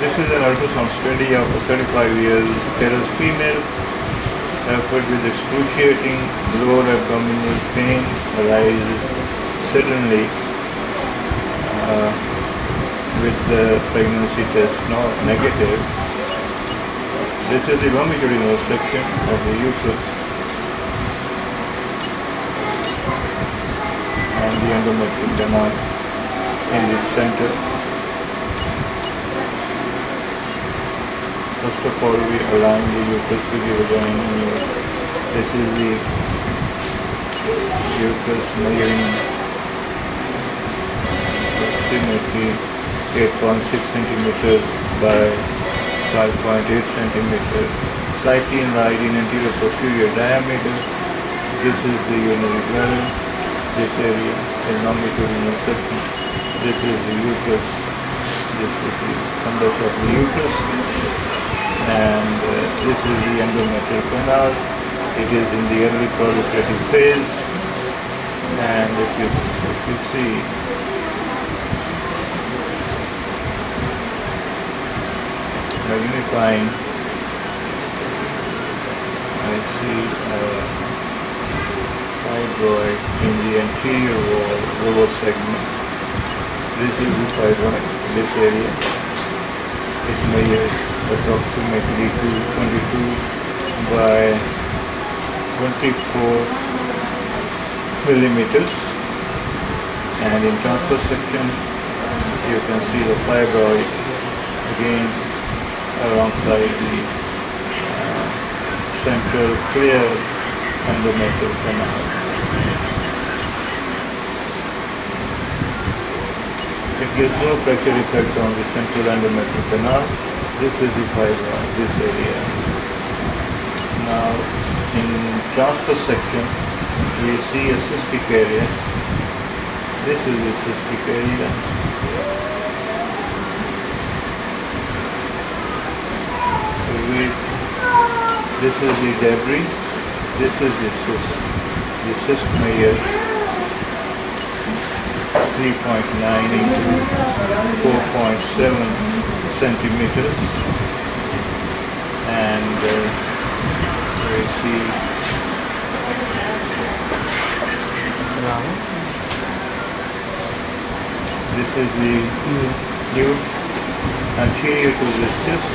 This is an ultrasound study after 35 years. There is female effort with excruciating lower abdominal pain arises suddenly uh, with the pregnancy test not negative. This is the longitudinal section of the uterus and the endometrial canal in the center. First of all, we align the uterus with the vagina. This is the uterus measuring approximately 8.6 centimeters by 5.8 centimeters, slightly enlarged in anterior posterior diameter. This is the urinary this area is longitudinal section. This is the uterus, this is the fundus of the uterus, and uh, this is the endometrial canal. It is in the early proliferative phase, and if you, if you see magnifying, I see a fibroid in the anterior wall, lower segment. This is the fibroid, this area. It measures approximately 222 by 24 millimeters. And in transverse section, you can see the fibroid again alongside the uh, central clear endometrial canal. It gives no pressure effect on the central endometrial canal. This is the fibroid, this area. Now, in transverse section, we see a cystic area. This is the cystic area. we, this is the debris, this is the cyst. The cyst measures 3.9 into 4.7 centimeters and uh, we see this is the new anterior to the cyst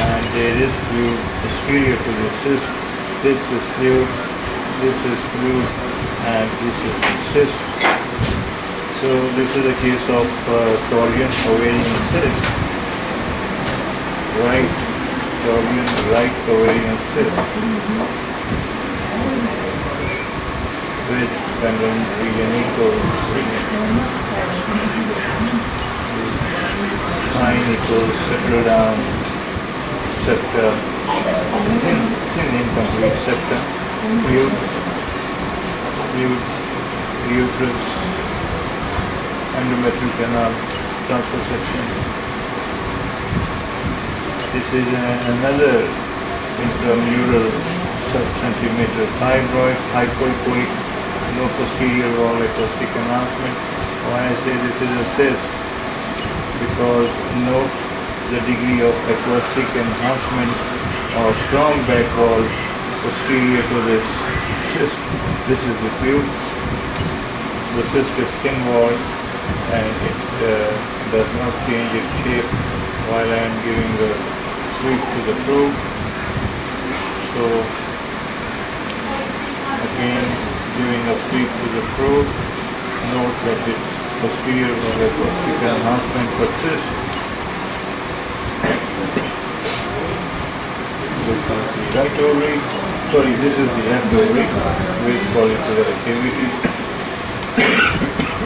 and there is fluid posterior to the cyst. This is new this is fluid, and this is the cyst. So this is a case of uh, torsion ovarian cyst. Right torsion, right ovarian cyst. With pendant region equals Fine equals settle down septum, thin, thin incomplete septum, mute, mute, uterus, endometrial canal, transverse section. This is another intramural sub-centimeter fibroid, hypoechoic, no posterior wall acoustic enhancement. Why I say this is a cyst? Because note the degree of acoustic enhancement or strong back wall posterior to this cyst. This is the fluid. The cyst is thin wall and it uh, does not change its shape while I am giving the sweep to the probe. So again giving a sweep to the probe, note that its posterior or acoustic enhancement persists. This is the right ovary, sorry, this is the left ovary with follicular activity.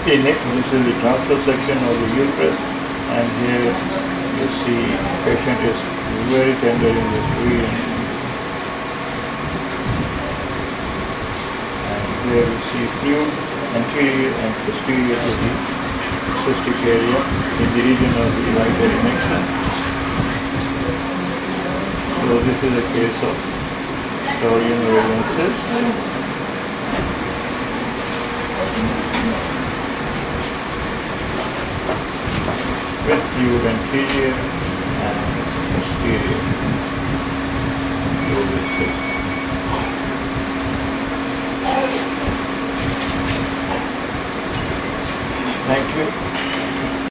It, this is the transverse section of the uterus, and here you see patient is very tender in this region. And here we see fluid anterior and posterior to the cystic area in the region of the right nexa. So this is a case of ovarian cyst. Fluid anterior and posterior. lobe